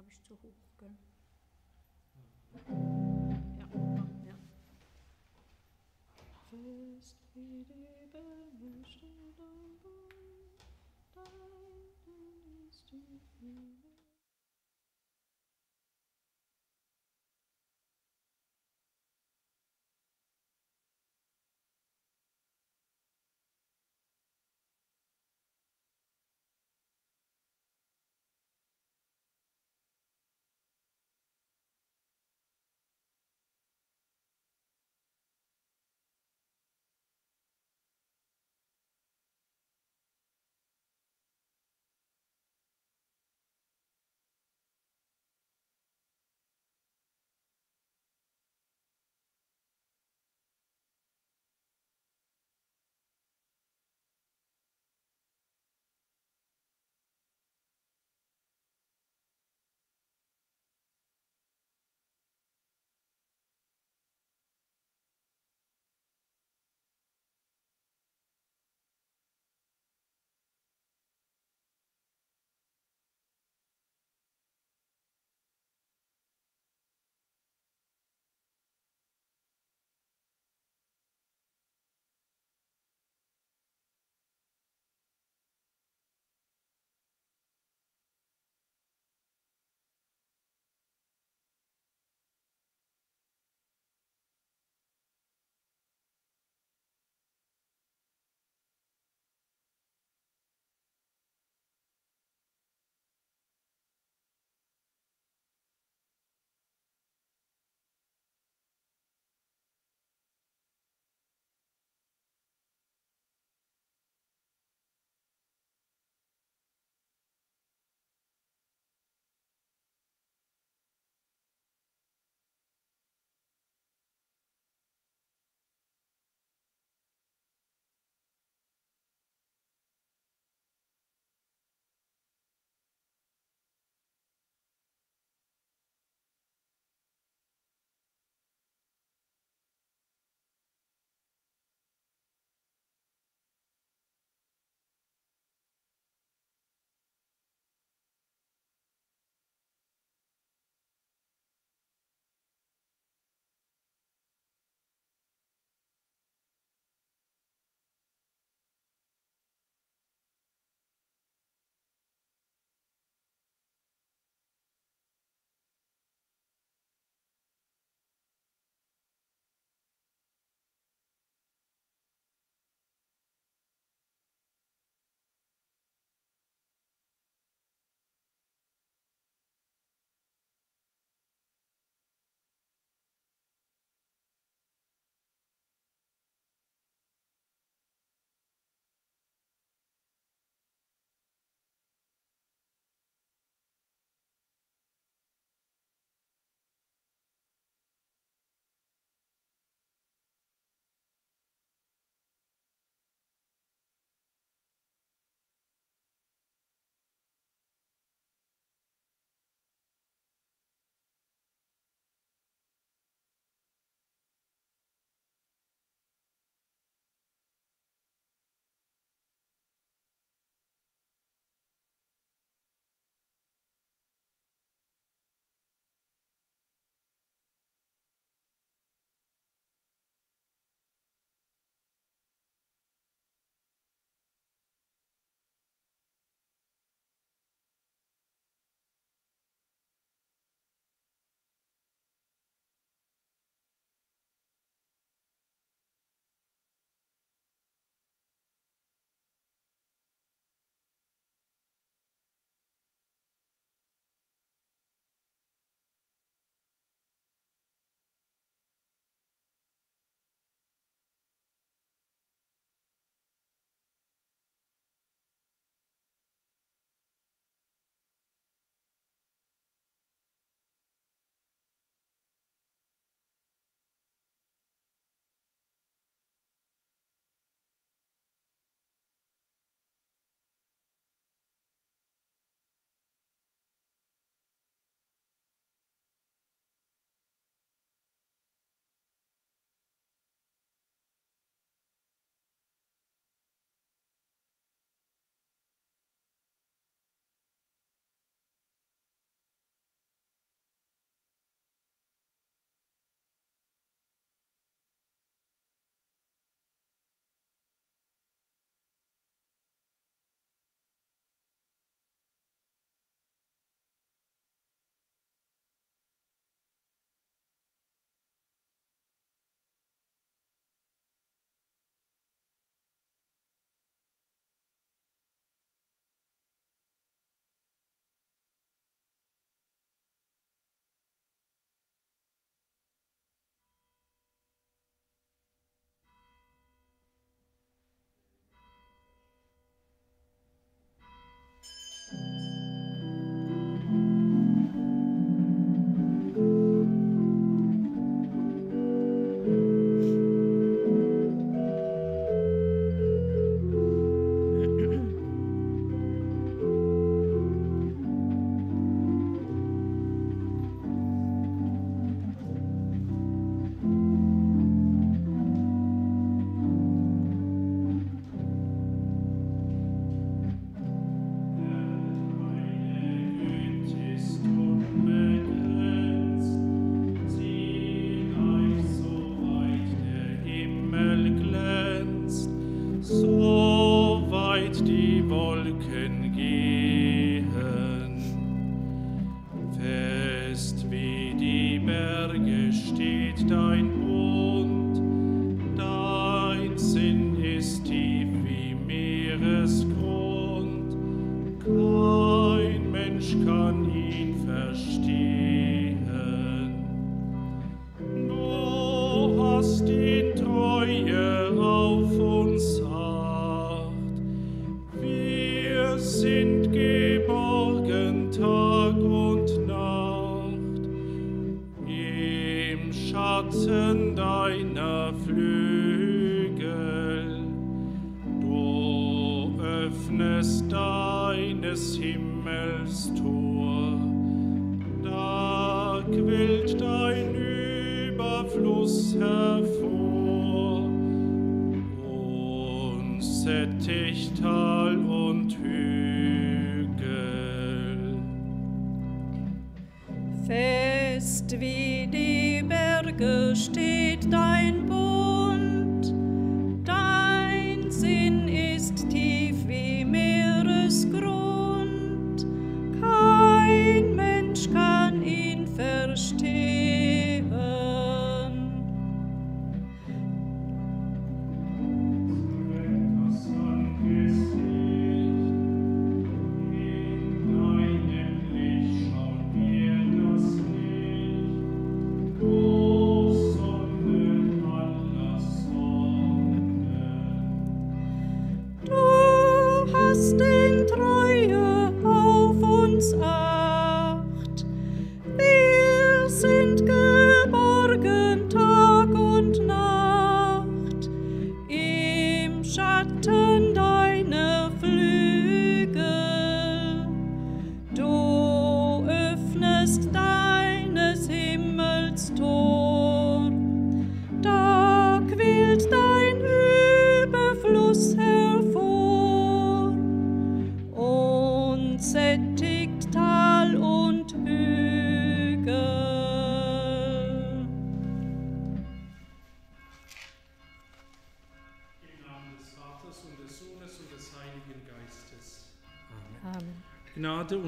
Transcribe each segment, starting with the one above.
glaube ich, zu hoch, gell? Ja, ja. Fest wie die Bäume steht am Baum, dein ist die Liebe.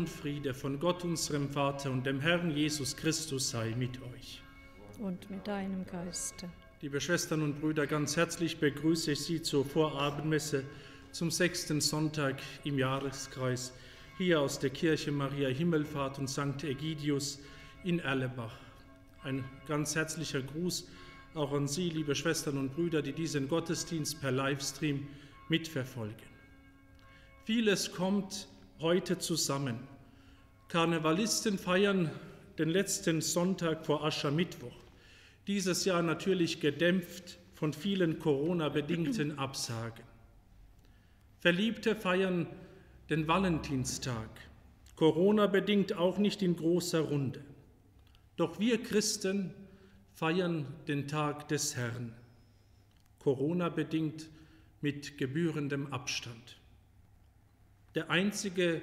Und Friede von Gott, unserem Vater und dem Herrn Jesus Christus sei mit euch. Und mit deinem Geiste. Liebe Schwestern und Brüder, ganz herzlich begrüße ich Sie zur Vorabendmesse zum sechsten Sonntag im Jahreskreis hier aus der Kirche Maria Himmelfahrt und St. Egidius in Erlebach. Ein ganz herzlicher Gruß auch an Sie, liebe Schwestern und Brüder, die diesen Gottesdienst per Livestream mitverfolgen. Vieles kommt heute zusammen. Karnevalisten feiern den letzten Sonntag vor Aschermittwoch. Dieses Jahr natürlich gedämpft von vielen Corona-bedingten Absagen. Verliebte feiern den Valentinstag, Corona-bedingt auch nicht in großer Runde. Doch wir Christen feiern den Tag des Herrn, Corona-bedingt mit gebührendem Abstand. Der Einzige,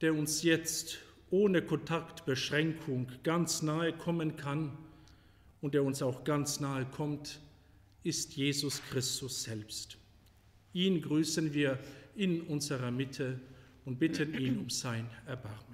der uns jetzt ohne Kontaktbeschränkung ganz nahe kommen kann und der uns auch ganz nahe kommt, ist Jesus Christus selbst. Ihn grüßen wir in unserer Mitte und bitten ihn um sein Erbarmen.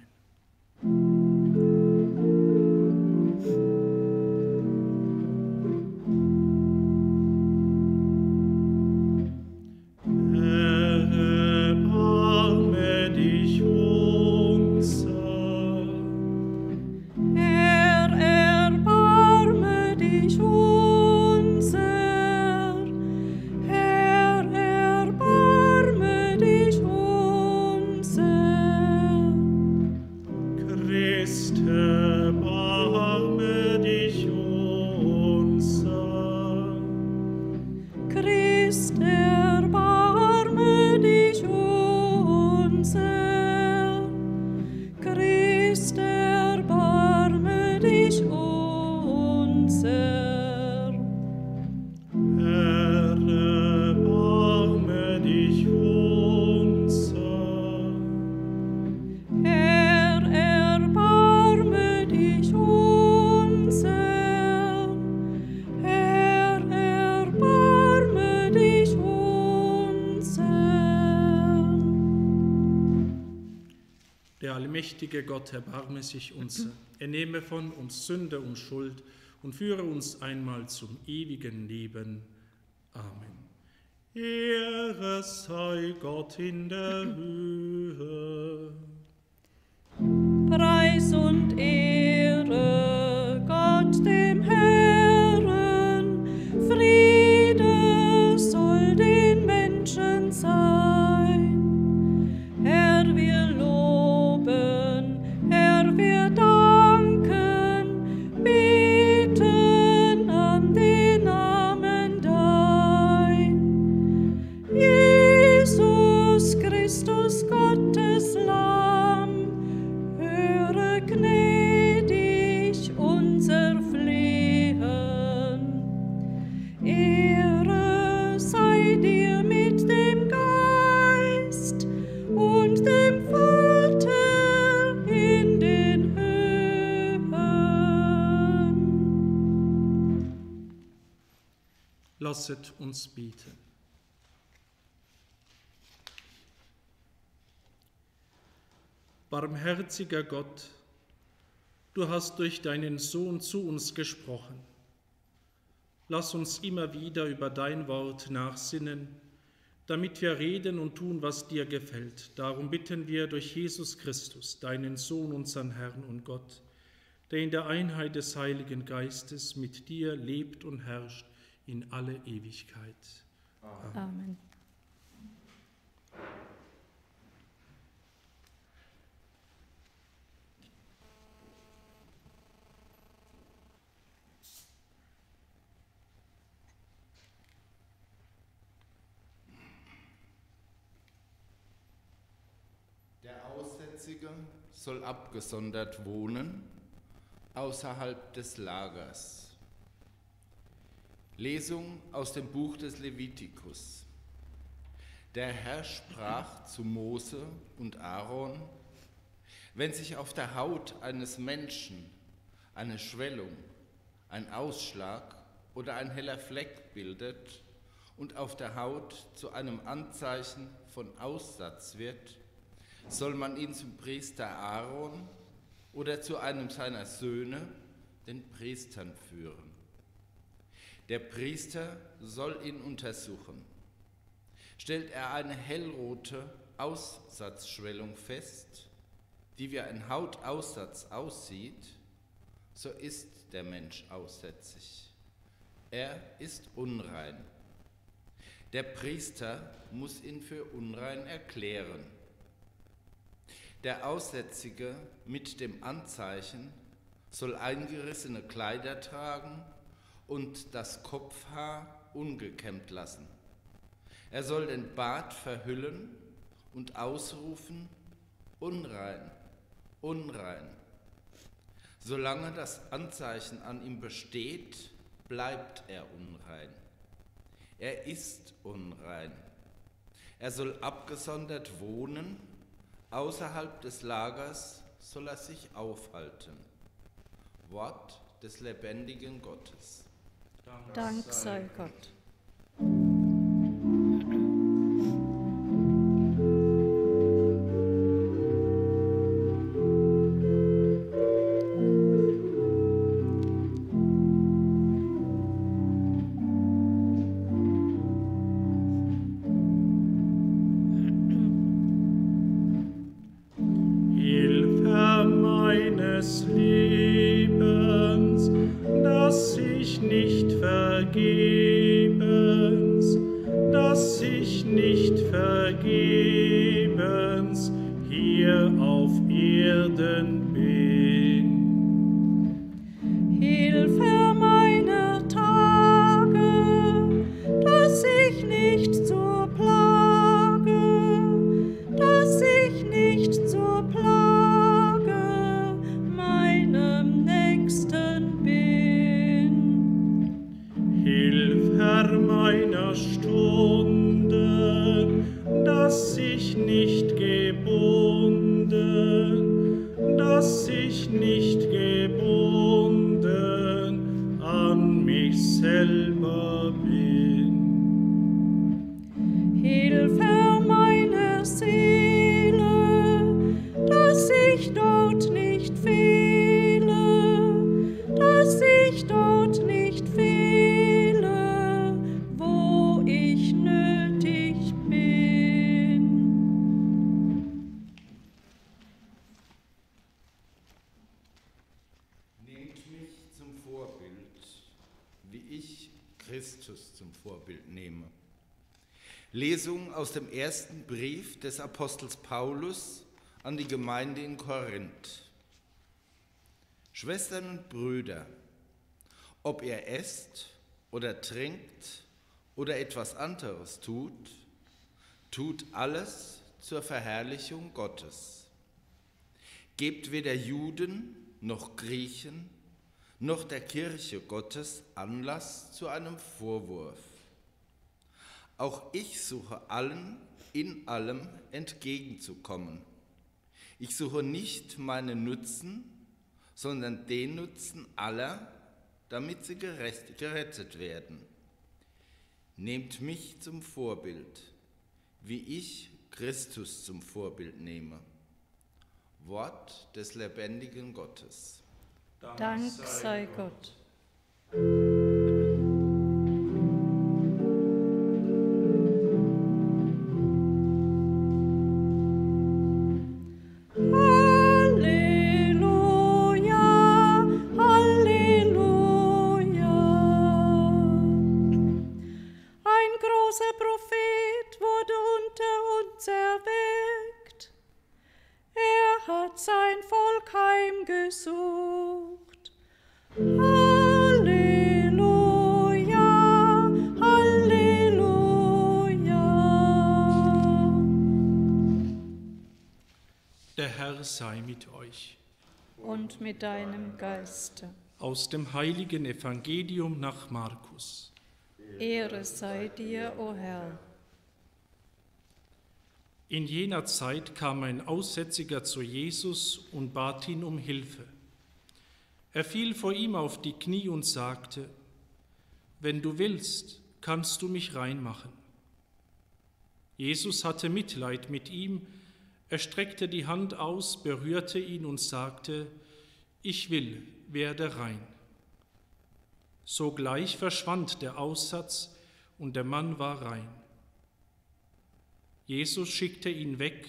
Allmächtige Gott erbarme sich unser. Er nehme von uns Sünde und Schuld und führe uns einmal zum ewigen Leben. Amen. Ehre sei Gott in der Höhe. Preis und Ehre Gott dem Herrn, Friede soll den Menschen sein. Lasset uns beten. Barmherziger Gott, du hast durch deinen Sohn zu uns gesprochen. Lass uns immer wieder über dein Wort nachsinnen, damit wir reden und tun, was dir gefällt. Darum bitten wir durch Jesus Christus, deinen Sohn, unseren Herrn und Gott, der in der Einheit des Heiligen Geistes mit dir lebt und herrscht in alle Ewigkeit. Amen. Der Aussätzige soll abgesondert wohnen, außerhalb des Lagers. Lesung aus dem Buch des Levitikus. Der Herr sprach zu Mose und Aaron, wenn sich auf der Haut eines Menschen eine Schwellung, ein Ausschlag oder ein heller Fleck bildet und auf der Haut zu einem Anzeichen von Aussatz wird, soll man ihn zum Priester Aaron oder zu einem seiner Söhne, den Priestern, führen. Der Priester soll ihn untersuchen. Stellt er eine hellrote Aussatzschwellung fest, die wie ein Hautaussatz aussieht, so ist der Mensch aussätzig. Er ist unrein. Der Priester muss ihn für unrein erklären. Der Aussätzige mit dem Anzeichen soll eingerissene Kleider tragen und das Kopfhaar ungekämmt lassen. Er soll den Bart verhüllen und ausrufen, unrein, unrein. Solange das Anzeichen an ihm besteht, bleibt er unrein. Er ist unrein. Er soll abgesondert wohnen, außerhalb des Lagers soll er sich aufhalten. Wort des lebendigen Gottes. Dank sei Gott. Aus dem ersten Brief des Apostels Paulus an die Gemeinde in Korinth. Schwestern und Brüder, ob ihr esst oder trinkt oder etwas anderes tut, tut alles zur Verherrlichung Gottes. Gebt weder Juden noch Griechen noch der Kirche Gottes Anlass zu einem Vorwurf. Auch ich suche allen in allem entgegenzukommen. Ich suche nicht meinen Nutzen, sondern den Nutzen aller, damit sie gerettet werden. Nehmt mich zum Vorbild, wie ich Christus zum Vorbild nehme. Wort des lebendigen Gottes. Dank sei Gott. Halleluja, großer Prophet wurde unter uns erweckt. Er hat sein Volk heimgesucht. Halleluja, Halleluja. Der Herr sei mit euch. Und mit deinem Geiste. Aus dem heiligen Evangelium nach Markus. Ehre sei dir, o Herr. In jener Zeit kam ein Aussätziger zu Jesus und bat ihn um Hilfe. Er fiel vor ihm auf die Knie und sagte, Wenn du willst, kannst du mich reinmachen. Jesus hatte Mitleid mit ihm, er streckte die Hand aus, berührte ihn und sagte, Ich will, werde rein. Sogleich verschwand der Aussatz und der Mann war rein. Jesus schickte ihn weg,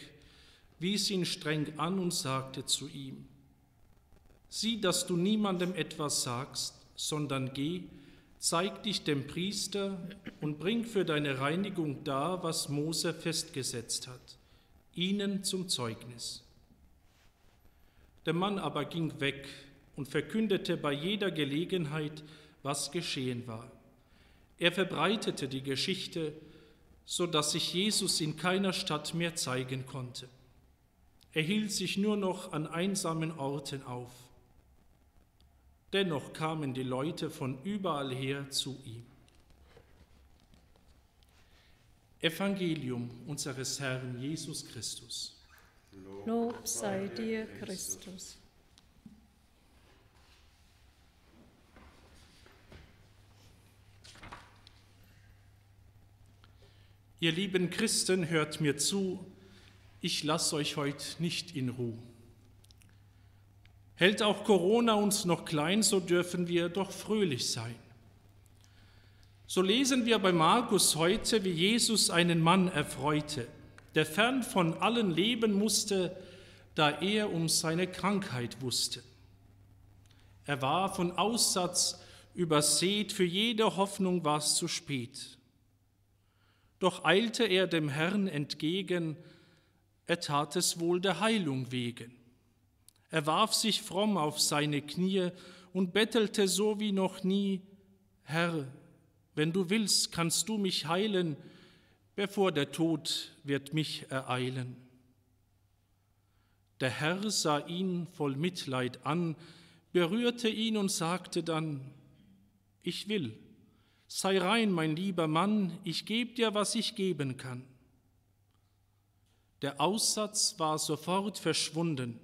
wies ihn streng an und sagte zu ihm, Sieh, dass du niemandem etwas sagst, sondern geh, zeig dich dem Priester und bring für deine Reinigung dar, was Mose festgesetzt hat, ihnen zum Zeugnis. Der Mann aber ging weg und verkündete bei jeder Gelegenheit, was geschehen war. Er verbreitete die Geschichte, so dass sich Jesus in keiner Stadt mehr zeigen konnte. Er hielt sich nur noch an einsamen Orten auf. Dennoch kamen die Leute von überall her zu ihm. Evangelium unseres Herrn Jesus Christus. Lob sei dir, Christus. Ihr lieben Christen, hört mir zu, ich lasse euch heute nicht in Ruhe. Hält auch Corona uns noch klein, so dürfen wir doch fröhlich sein. So lesen wir bei Markus heute, wie Jesus einen Mann erfreute, der fern von allen leben musste, da er um seine Krankheit wusste. Er war von Aussatz übersät, für jede Hoffnung war es zu spät. Doch eilte er dem Herrn entgegen, er tat es wohl der Heilung wegen. Er warf sich fromm auf seine Knie und bettelte so wie noch nie, Herr, wenn du willst, kannst du mich heilen, bevor der Tod wird mich ereilen. Der Herr sah ihn voll Mitleid an, berührte ihn und sagte dann, ich will, sei rein, mein lieber Mann, ich geb dir, was ich geben kann. Der Aussatz war sofort verschwunden,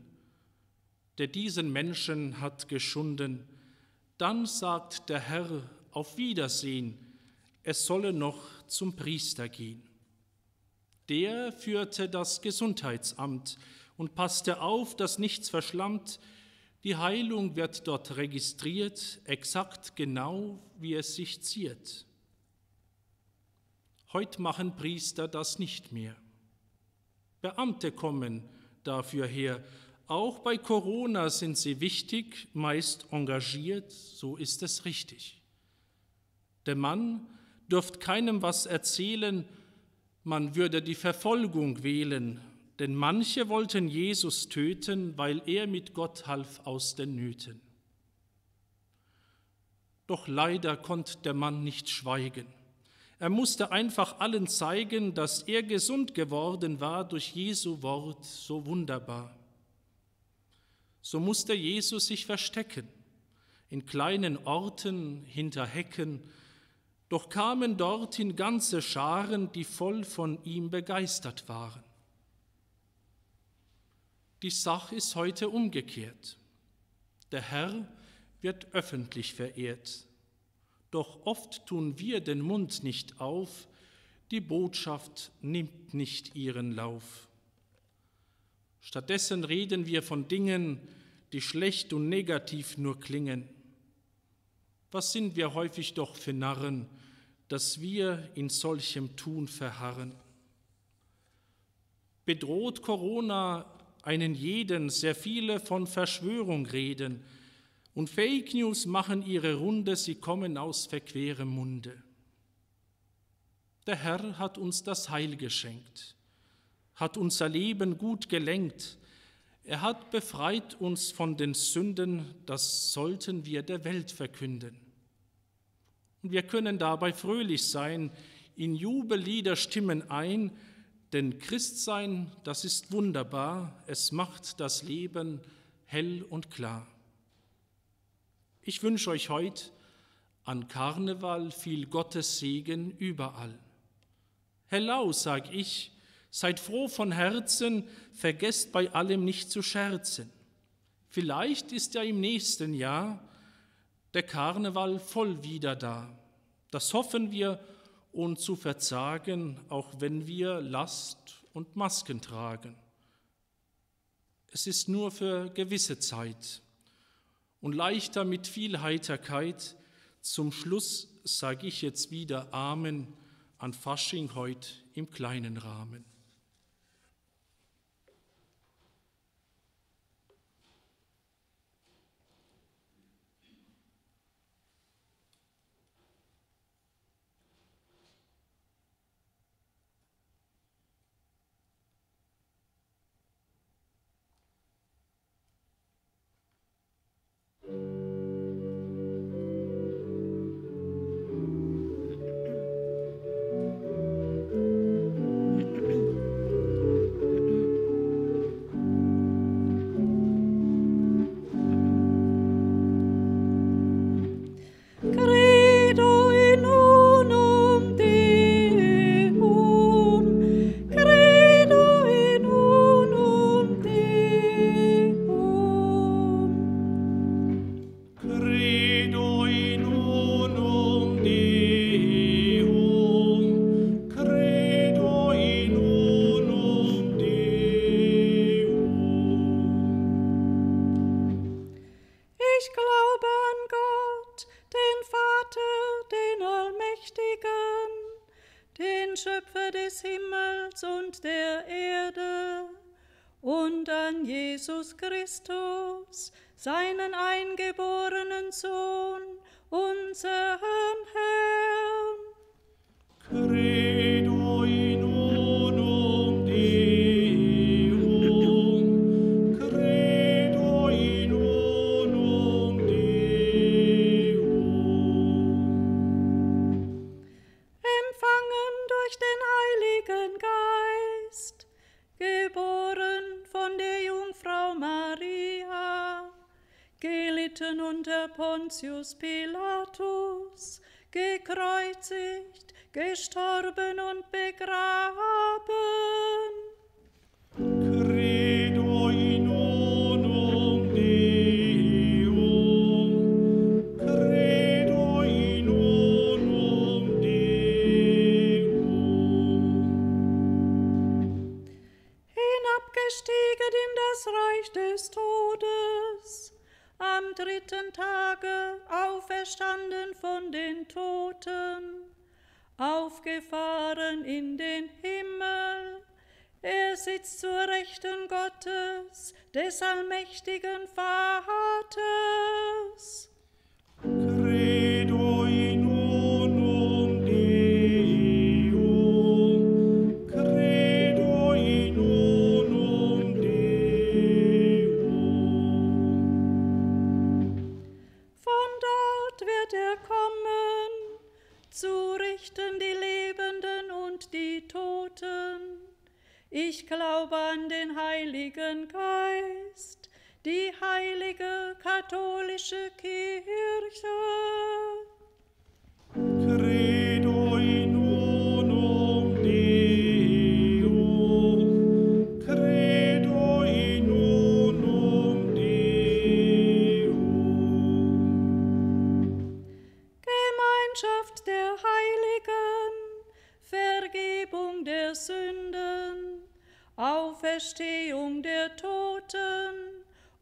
der diesen Menschen hat geschunden. Dann sagt der Herr auf Wiedersehen, es solle noch zum Priester gehen. Der führte das Gesundheitsamt und passte auf, dass nichts verschlammt. Die Heilung wird dort registriert, exakt genau, wie es sich ziert. Heute machen Priester das nicht mehr. Beamte kommen dafür her. Auch bei Corona sind sie wichtig, meist engagiert, so ist es richtig. Der Mann dürft keinem was erzählen, man würde die Verfolgung wählen, denn manche wollten Jesus töten, weil er mit Gott half aus den Nöten. Doch leider konnte der Mann nicht schweigen. Er musste einfach allen zeigen, dass er gesund geworden war durch Jesu Wort so wunderbar. So musste Jesus sich verstecken, in kleinen Orten, hinter Hecken, doch kamen dorthin ganze Scharen, die voll von ihm begeistert waren. Die Sache ist heute umgekehrt. Der Herr wird öffentlich verehrt, doch oft tun wir den Mund nicht auf, die Botschaft nimmt nicht ihren Lauf. Stattdessen reden wir von Dingen, die schlecht und negativ nur klingen. Was sind wir häufig doch für Narren, dass wir in solchem Tun verharren. Bedroht Corona einen jeden, sehr viele von Verschwörung reden, und Fake News machen ihre Runde, sie kommen aus verquerem Munde. Der Herr hat uns das Heil geschenkt, hat unser Leben gut gelenkt, er hat befreit uns von den Sünden, das sollten wir der Welt verkünden. Und wir können dabei fröhlich sein, in Jubellieder stimmen ein, denn Christsein, das ist wunderbar, es macht das Leben hell und klar. Ich wünsche euch heute an Karneval viel Gottes Segen überall. Hello, sag ich, seid froh von Herzen, vergesst bei allem nicht zu scherzen. Vielleicht ist ja im nächsten Jahr der Karneval voll wieder da. Das hoffen wir und zu verzagen, auch wenn wir Last und Masken tragen. Es ist nur für gewisse Zeit und leichter mit viel Heiterkeit. Zum Schluss sage ich jetzt wieder Amen an Fasching heute im kleinen Rahmen. Seinen eingeborenen Sohn, unseren Herrn. Credo Pontius Pilatus, gekreuzigt, gestorben und begraben. Dritten Tage auferstanden von den Toten, aufgefahren in den Himmel. Er sitzt zur Rechten Gottes, des allmächtigen Vaters. Credo Ich glaube an den Heiligen Geist, die heilige katholische Kirche. Credo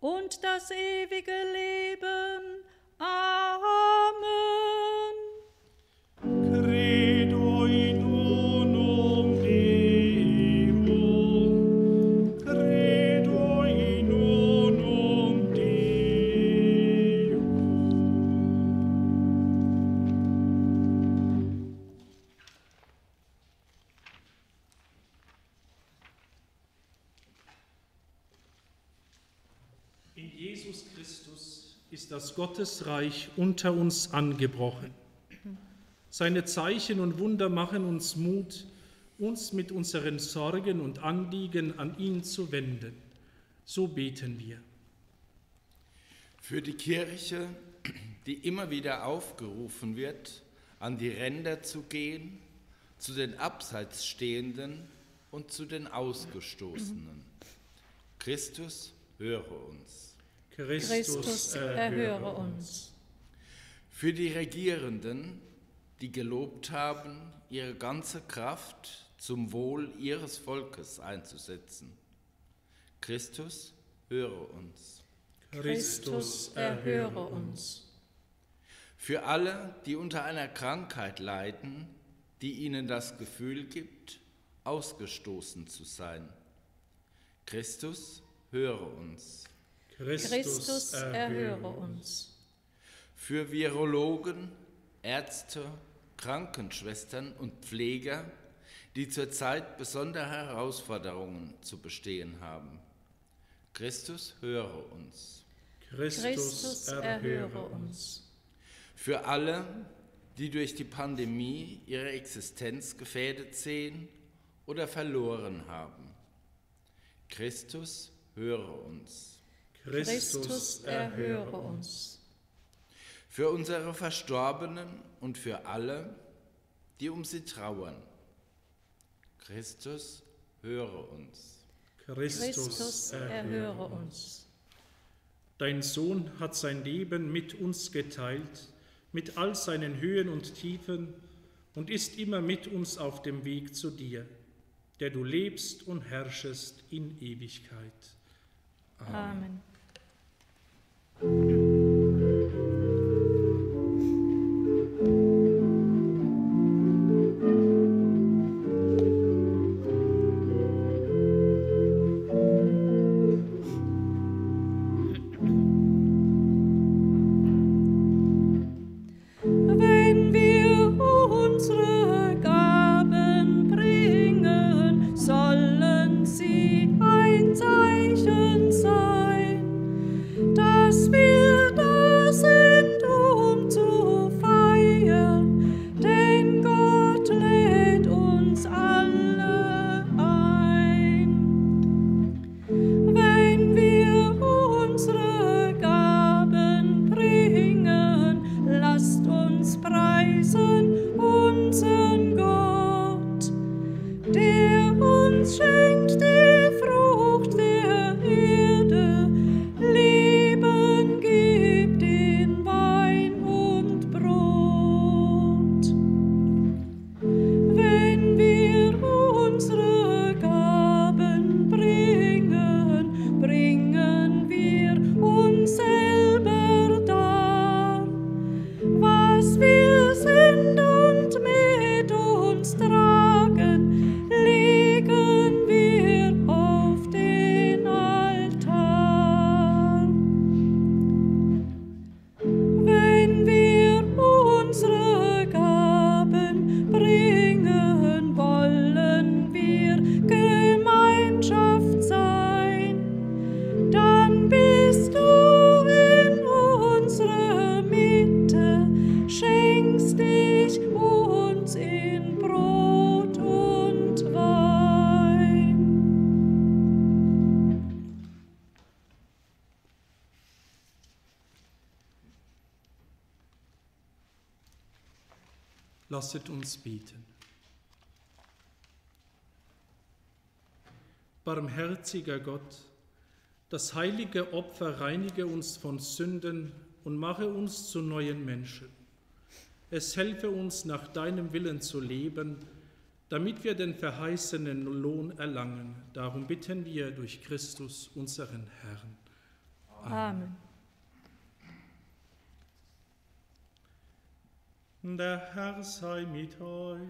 und das ewige Leben. Das Gottesreich unter uns angebrochen. Seine Zeichen und Wunder machen uns Mut, uns mit unseren Sorgen und Anliegen an ihn zu wenden. So beten wir. Für die Kirche, die immer wieder aufgerufen wird, an die Ränder zu gehen, zu den Abseits stehenden und zu den Ausgestoßenen. Christus, höre uns. Christus, erhöre uns. Für die Regierenden, die gelobt haben, ihre ganze Kraft zum Wohl ihres Volkes einzusetzen. Christus, höre uns. Christus, erhöre uns. Für alle, die unter einer Krankheit leiden, die ihnen das Gefühl gibt, ausgestoßen zu sein. Christus, höre uns. Christus, erhöre uns. Für Virologen, Ärzte, Krankenschwestern und Pfleger, die zurzeit besondere Herausforderungen zu bestehen haben. Christus, höre uns. Christus, erhöre uns. Für alle, die durch die Pandemie ihre Existenz gefährdet sehen oder verloren haben. Christus, höre uns. Christus, erhöre uns. Für unsere Verstorbenen und für alle, die um sie trauern. Christus, höre uns. Christus, erhöre uns. Dein Sohn hat sein Leben mit uns geteilt, mit all seinen Höhen und Tiefen und ist immer mit uns auf dem Weg zu dir, der du lebst und herrschest in Ewigkeit. Amen. Wenn Lasset uns beten. Barmherziger Gott, das heilige Opfer reinige uns von Sünden und mache uns zu neuen Menschen. Es helfe uns, nach deinem Willen zu leben, damit wir den verheißenen Lohn erlangen. Darum bitten wir durch Christus, unseren Herrn. Amen. Der Herr sei mit euch.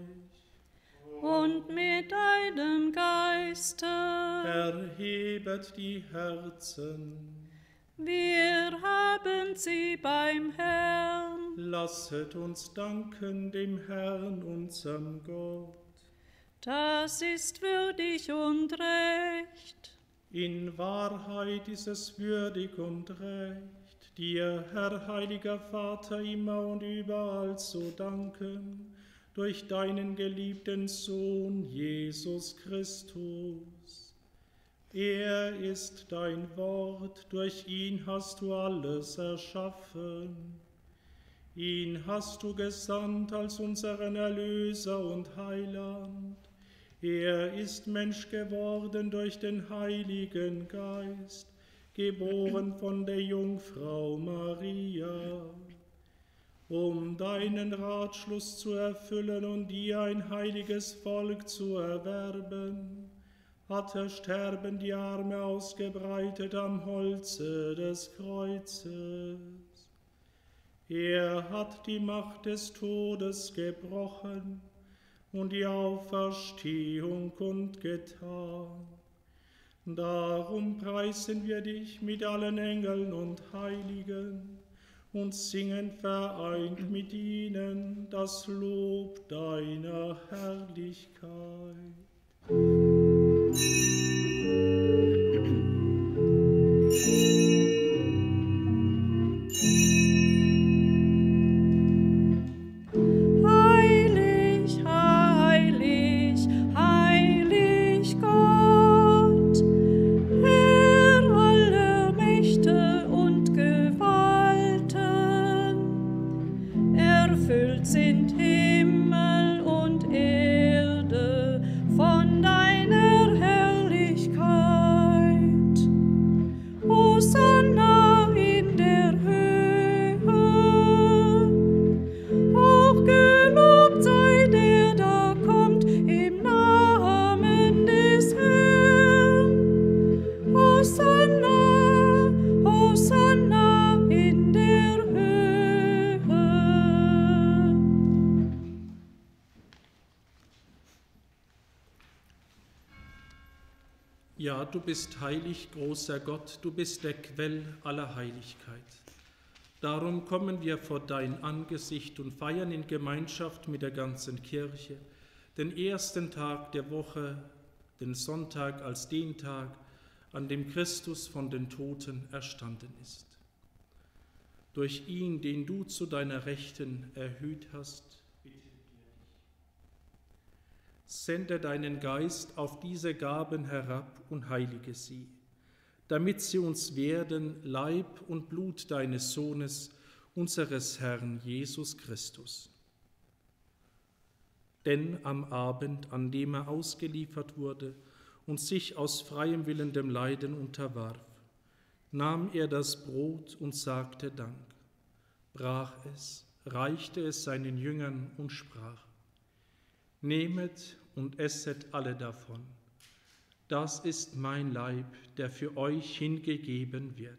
Und mit deinem Geiste. Erhebet die Herzen. Wir haben sie beim Herrn. Lasset uns danken dem Herrn, unserem Gott. Das ist würdig und recht. In Wahrheit ist es würdig und recht, dir, Herr heiliger Vater, immer und überall zu danken, durch deinen geliebten Sohn Jesus Christus. Er ist dein Wort, durch ihn hast du alles erschaffen. Ihn hast du gesandt als unseren Erlöser und Heiland. Er ist Mensch geworden durch den Heiligen Geist, geboren von der Jungfrau Maria. Um deinen Ratschluss zu erfüllen und dir ein heiliges Volk zu erwerben, hat er sterben die Arme ausgebreitet am Holze des Kreuzes. Er hat die Macht des Todes gebrochen und die Auferstehung kundgetan. Darum preisen wir dich mit allen Engeln und Heiligen und singen vereint mit ihnen das Lob deiner Herrlichkeit. Ja, du bist heilig, großer Gott, du bist der Quell aller Heiligkeit. Darum kommen wir vor dein Angesicht und feiern in Gemeinschaft mit der ganzen Kirche den ersten Tag der Woche, den Sonntag als den Tag, an dem Christus von den Toten erstanden ist. Durch ihn, den du zu deiner Rechten erhöht hast. Sende deinen Geist auf diese Gaben herab und heilige sie, damit sie uns werden Leib und Blut deines Sohnes, unseres Herrn Jesus Christus. Denn am Abend, an dem er ausgeliefert wurde und sich aus freiem Willen dem Leiden unterwarf, nahm er das Brot und sagte Dank, brach es, reichte es seinen Jüngern und sprach, Nehmet und esset alle davon. Das ist mein Leib, der für euch hingegeben wird.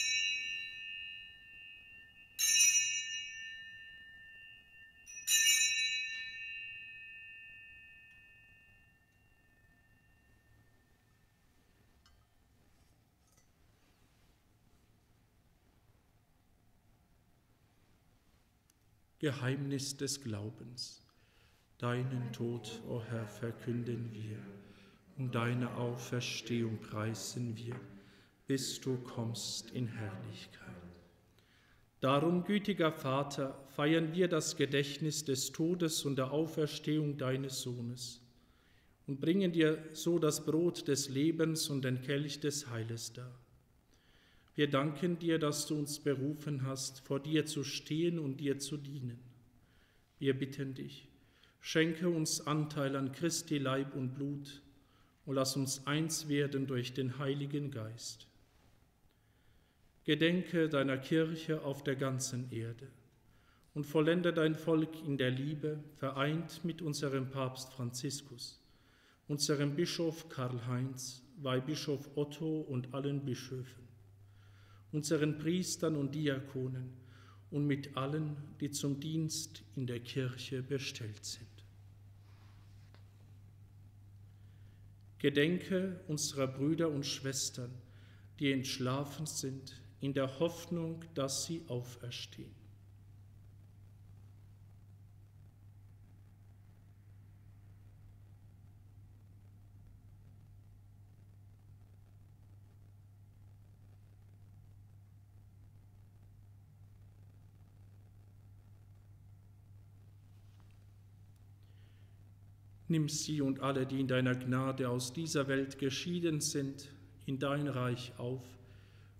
Geheimnis des Glaubens. Deinen Tod, o oh Herr, verkünden wir und deine Auferstehung preisen wir, bis du kommst in Herrlichkeit. Darum, gütiger Vater, feiern wir das Gedächtnis des Todes und der Auferstehung deines Sohnes und bringen dir so das Brot des Lebens und den Kelch des Heiles dar. Wir danken dir, dass du uns berufen hast, vor dir zu stehen und dir zu dienen. Wir bitten dich, schenke uns Anteil an Christi Leib und Blut und lass uns eins werden durch den Heiligen Geist. Gedenke deiner Kirche auf der ganzen Erde und vollende dein Volk in der Liebe, vereint mit unserem Papst Franziskus, unserem Bischof Karl-Heinz, Weihbischof Otto und allen Bischöfen, unseren Priestern und Diakonen und mit allen, die zum Dienst in der Kirche bestellt sind. Gedenke unserer Brüder und Schwestern, die entschlafen sind, in der Hoffnung, dass sie auferstehen. Nimm sie und alle, die in deiner Gnade aus dieser Welt geschieden sind, in dein Reich auf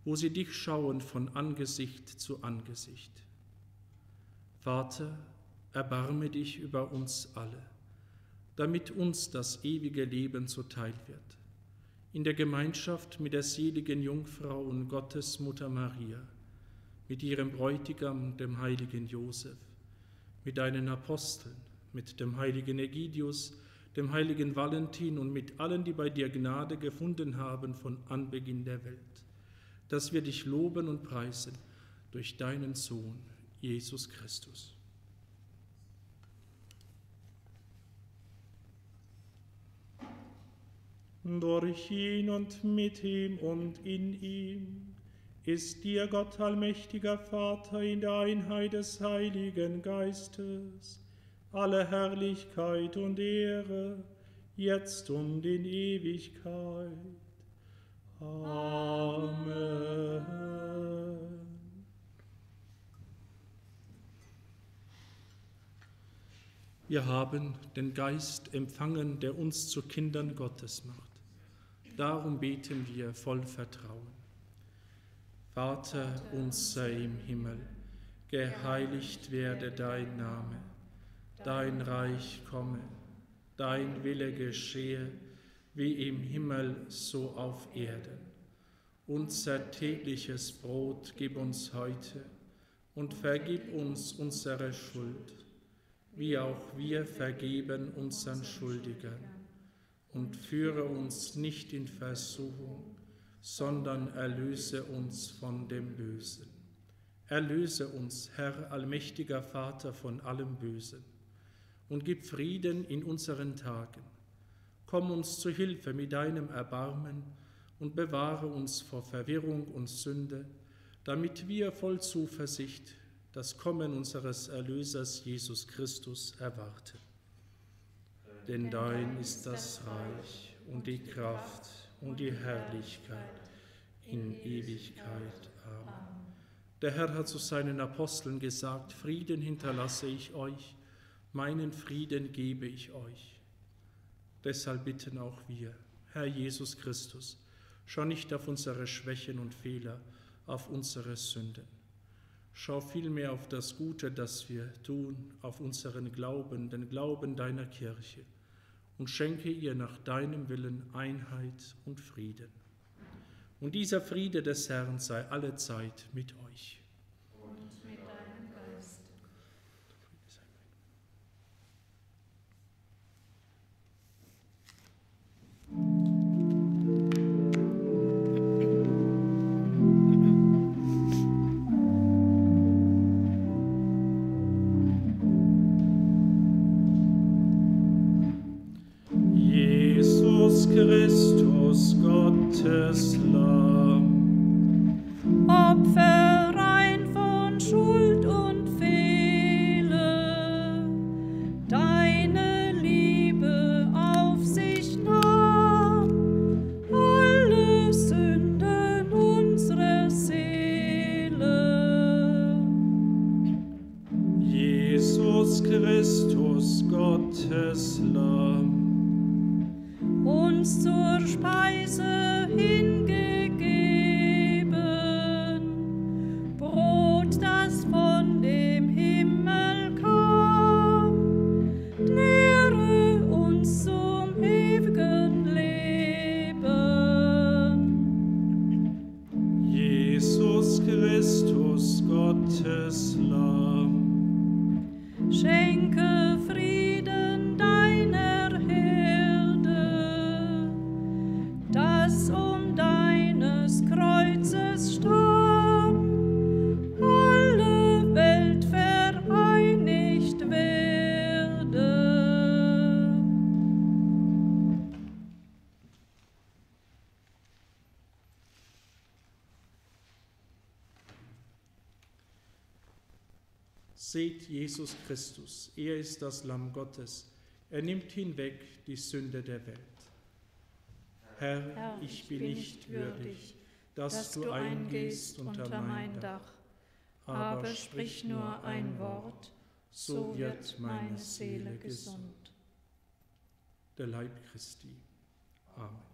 wo sie dich schauen von Angesicht zu Angesicht. Vater, erbarme dich über uns alle, damit uns das ewige Leben zuteil wird. In der Gemeinschaft mit der seligen Jungfrau und Gottesmutter Maria, mit ihrem Bräutigam, dem heiligen Josef, mit deinen Aposteln, mit dem heiligen Egidius, dem heiligen Valentin und mit allen, die bei dir Gnade gefunden haben von Anbeginn der Welt dass wir dich loben und preisen durch deinen Sohn, Jesus Christus. Durch ihn und mit ihm und in ihm ist dir Gott allmächtiger Vater in der Einheit des Heiligen Geistes alle Herrlichkeit und Ehre, jetzt und in Ewigkeit. Amen. Wir haben den Geist empfangen, der uns zu Kindern Gottes macht. Darum beten wir voll Vertrauen. Vater unser im Himmel, geheiligt werde dein Name, dein Reich komme, dein Wille geschehe, wie im Himmel so auf Erden. Unser tägliches Brot gib uns heute und vergib uns unsere Schuld, wie auch wir vergeben unseren Schuldigern. Und führe uns nicht in Versuchung, sondern erlöse uns von dem Bösen. Erlöse uns, Herr allmächtiger Vater, von allem Bösen und gib Frieden in unseren Tagen Komm uns zu Hilfe mit deinem Erbarmen und bewahre uns vor Verwirrung und Sünde, damit wir voll Zuversicht das Kommen unseres Erlösers Jesus Christus erwarten. Denn dein ist das Reich und die Kraft und die Herrlichkeit in Ewigkeit. Amen. Der Herr hat zu seinen Aposteln gesagt, Frieden hinterlasse ich euch, meinen Frieden gebe ich euch. Deshalb bitten auch wir, Herr Jesus Christus, schau nicht auf unsere Schwächen und Fehler, auf unsere Sünden. Schau vielmehr auf das Gute, das wir tun, auf unseren Glauben, den Glauben deiner Kirche, und schenke ihr nach deinem Willen Einheit und Frieden. Und dieser Friede des Herrn sei alle Zeit mit euch. Seht Jesus Christus, er ist das Lamm Gottes. Er nimmt hinweg die Sünde der Welt. Herr, Herr, ich bin nicht würdig, dass, dass du eingehst unter mein Dach, aber sprich nur ein Wort, so wird meine Seele gesund. Der Leib Christi. Amen.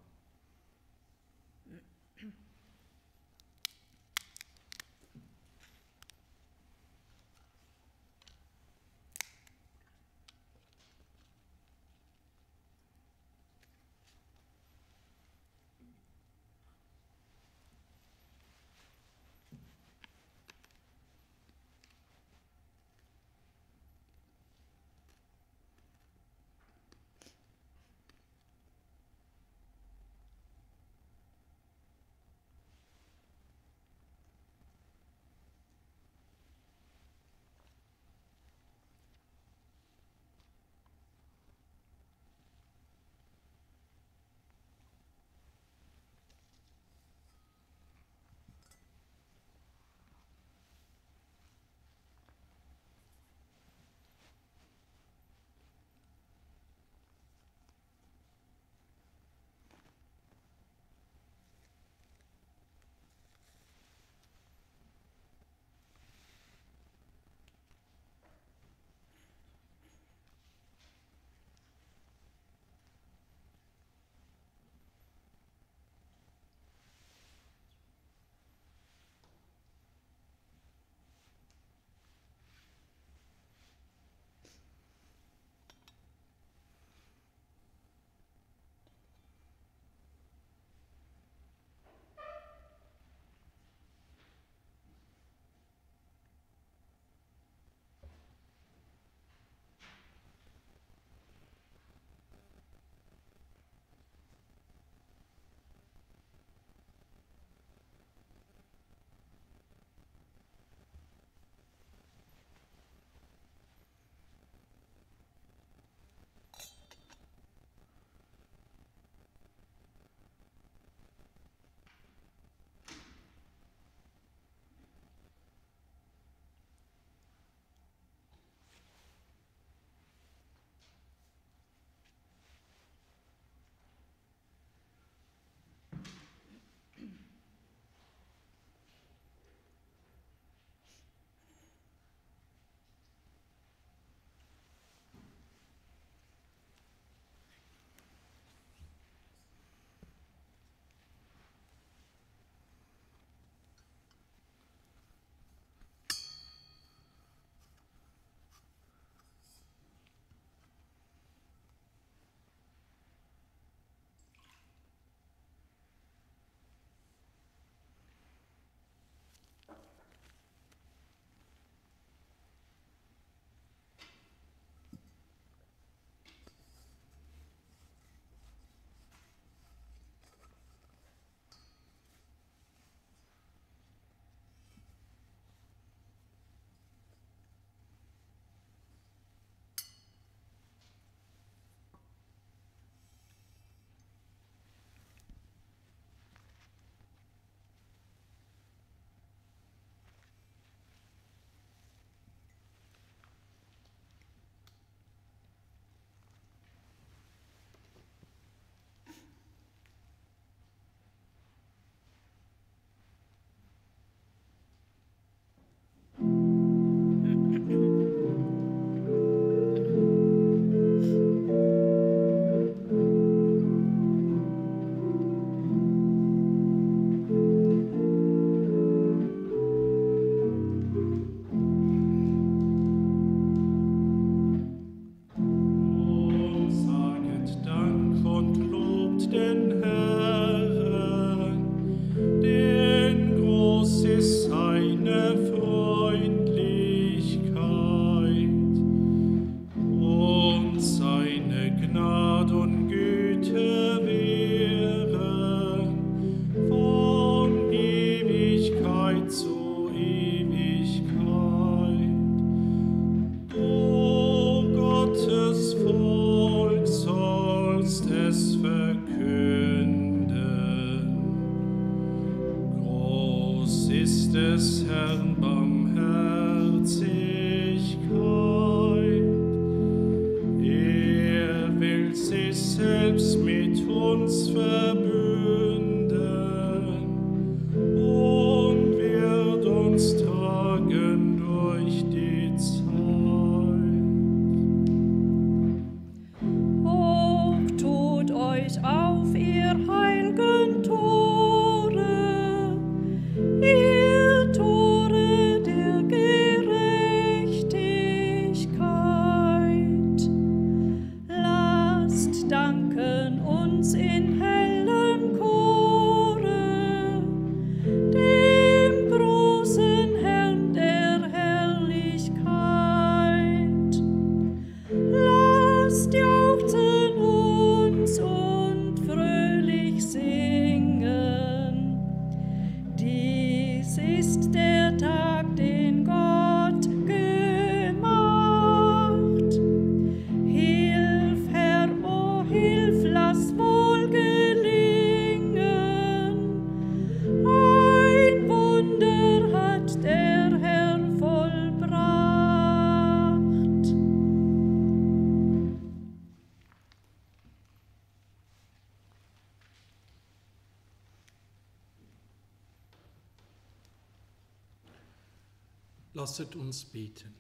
Lasset uns beten.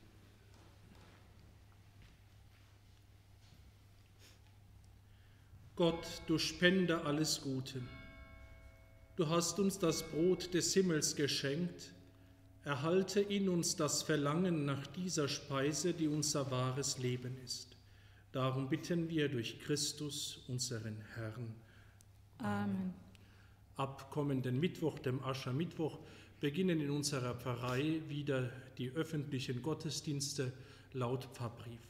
Gott, du Spender alles Guten, du hast uns das Brot des Himmels geschenkt, erhalte in uns das Verlangen nach dieser Speise, die unser wahres Leben ist. Darum bitten wir durch Christus, unseren Herrn. Amen. Ab kommenden Mittwoch, dem Aschermittwoch, beginnen in unserer Pfarrei wieder die öffentlichen Gottesdienste laut Pfarrbrief.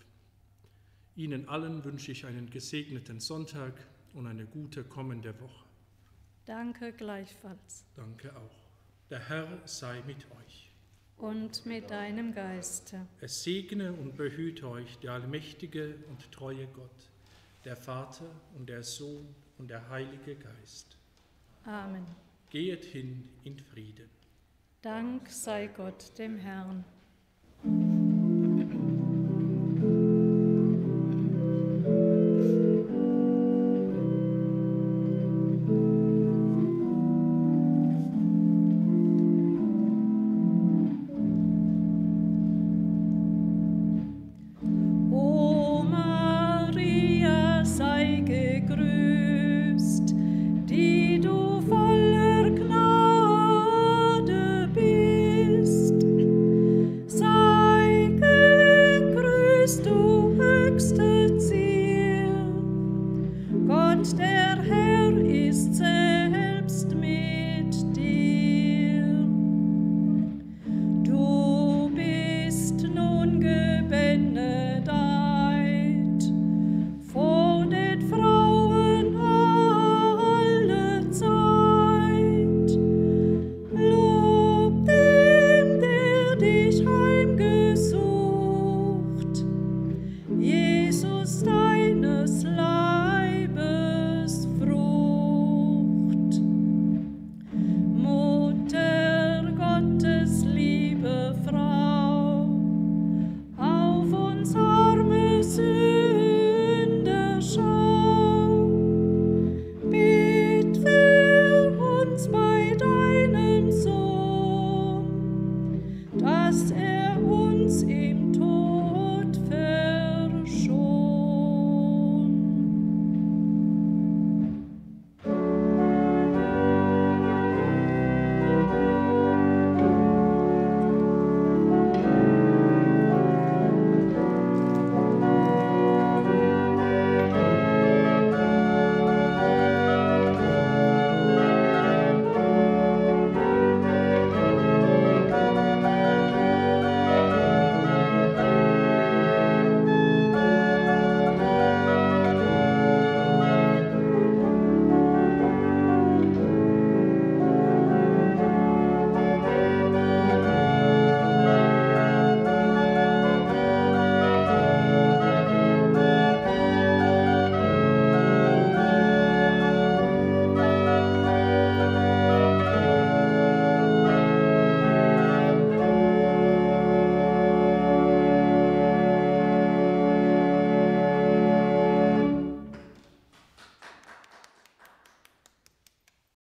Ihnen allen wünsche ich einen gesegneten Sonntag und eine gute kommende Woche. Danke gleichfalls. Danke auch. Der Herr sei mit euch. Und mit deinem Geiste. Es segne und behüte euch der allmächtige und treue Gott, der Vater und der Sohn und der Heilige Geist. Amen. Gehet hin in Frieden. Dank sei Gott dem Herrn.